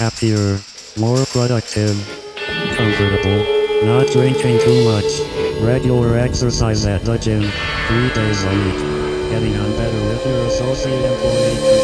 happier, more productive, comfortable, not drinking too much, regular exercise at the gym, three days a week, getting on better with your associate employee,